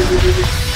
Sub-Zero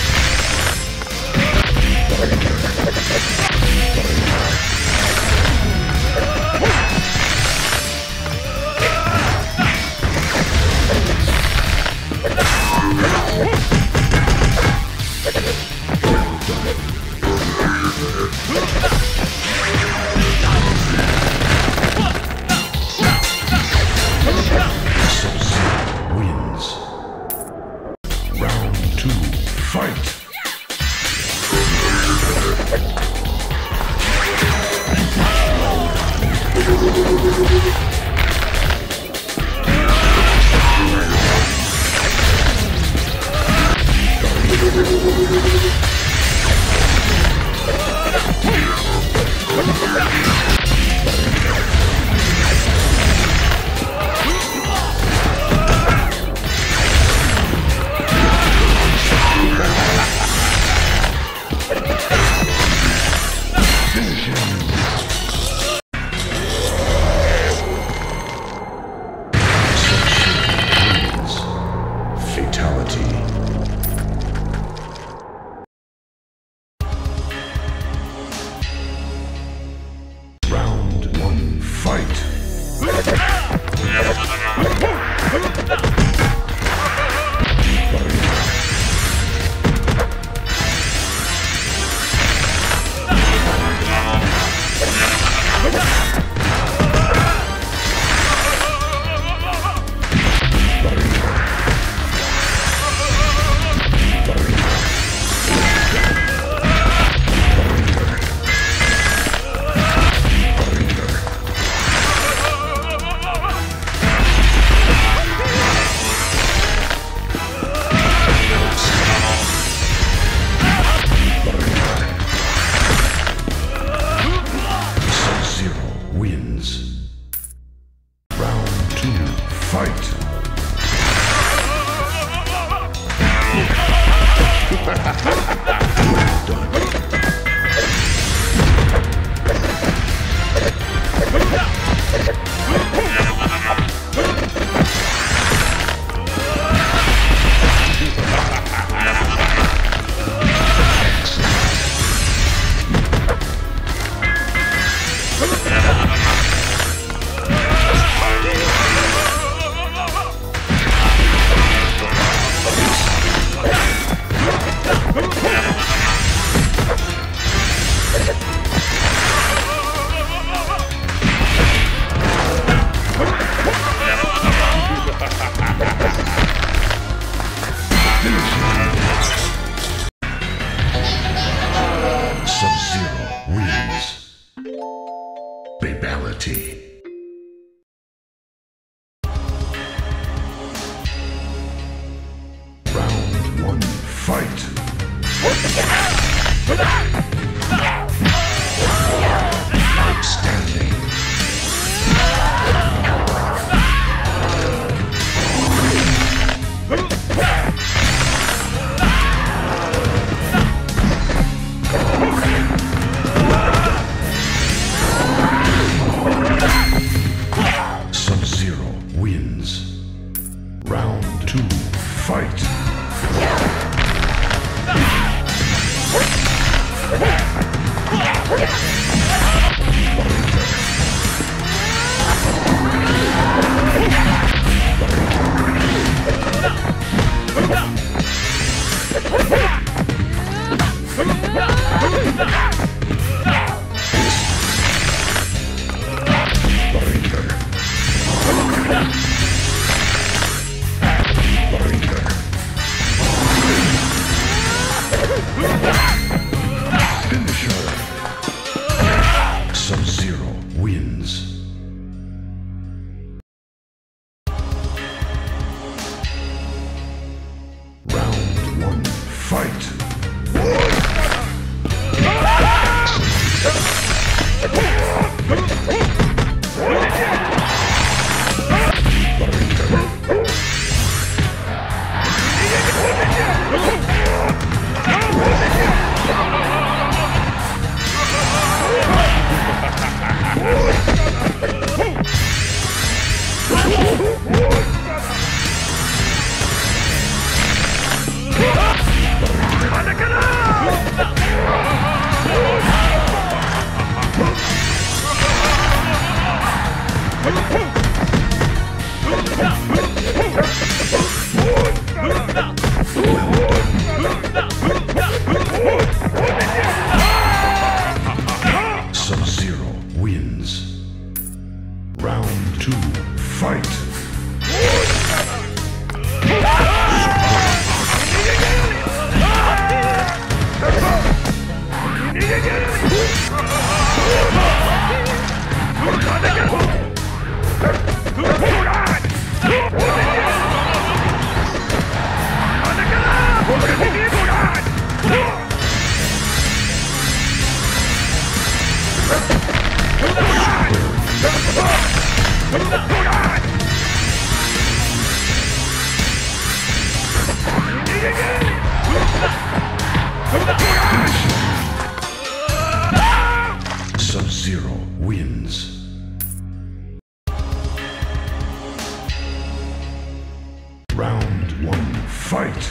Sub-Zero wins. Babality. Sub-Zero Round one, fight!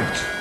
right.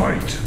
Fight!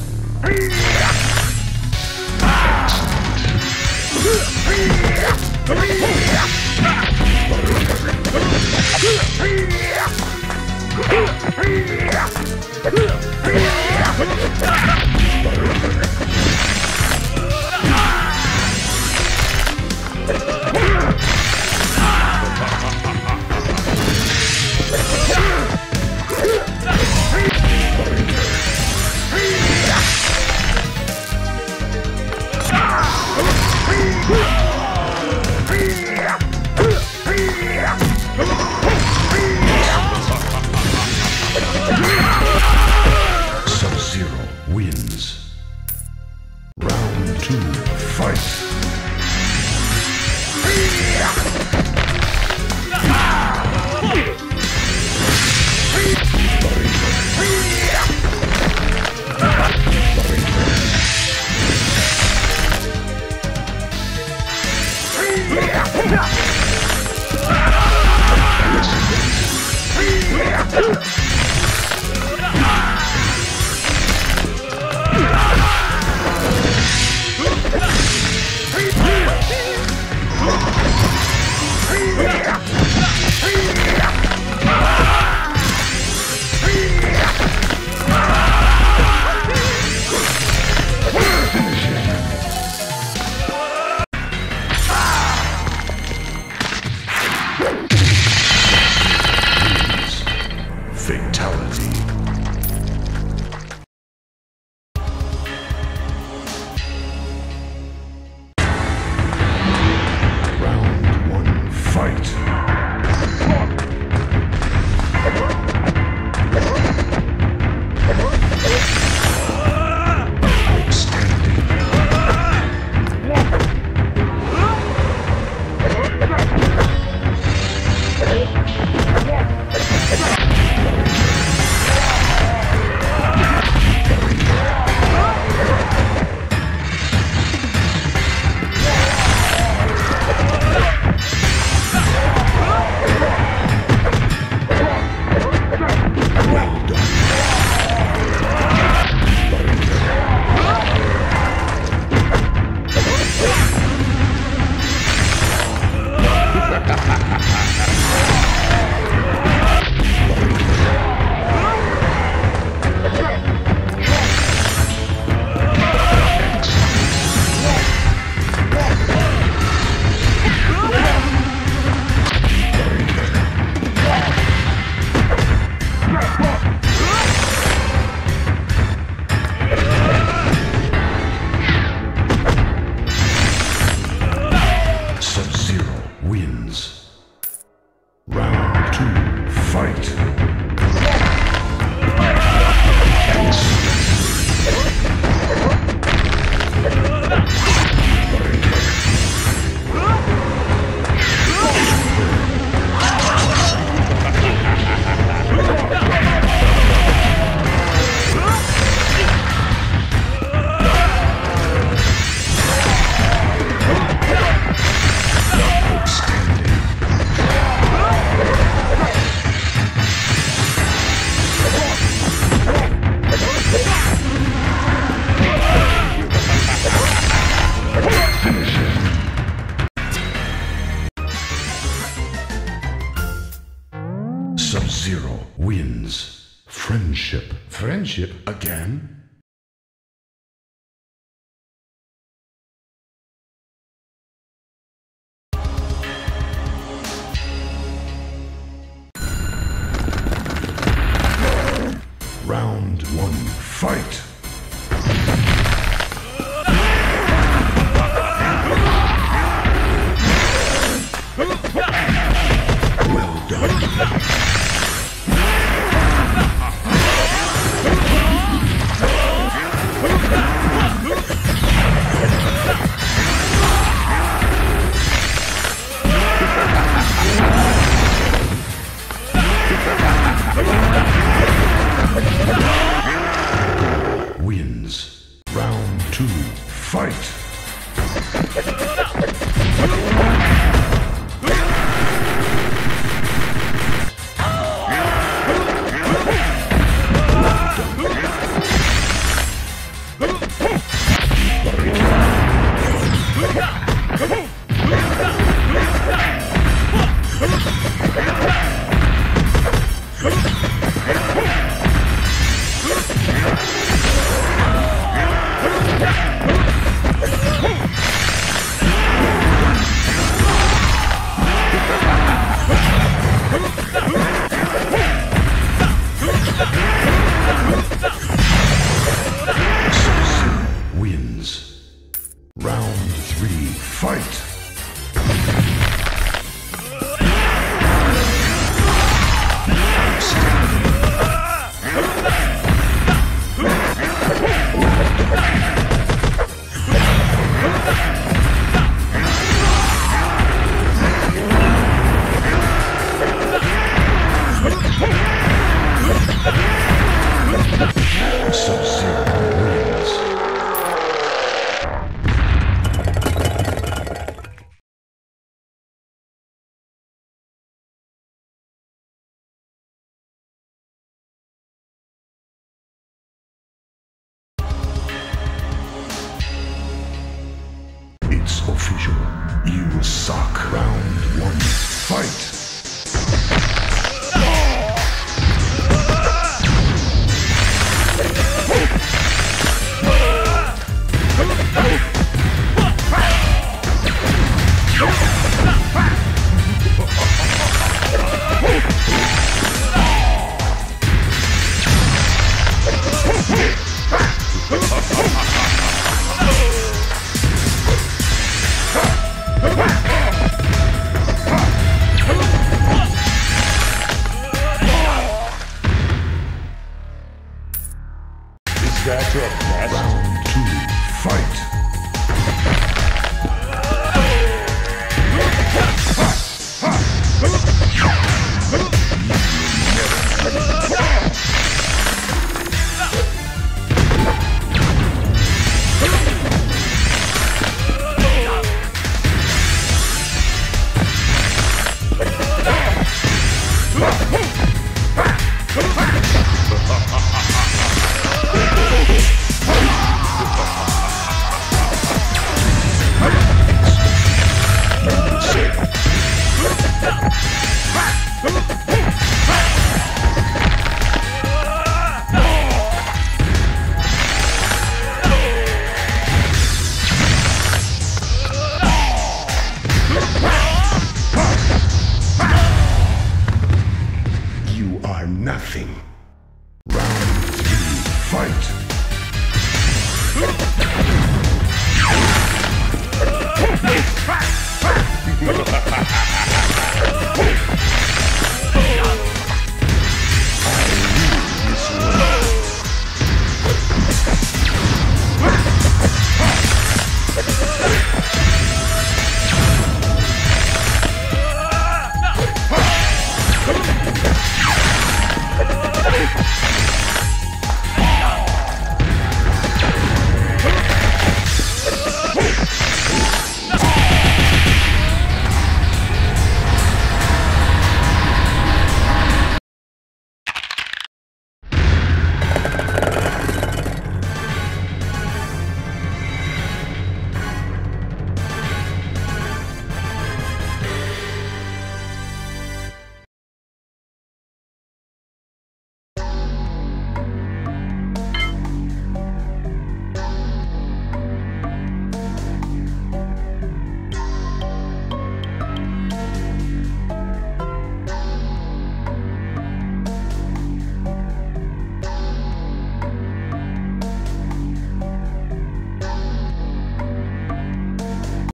Fight!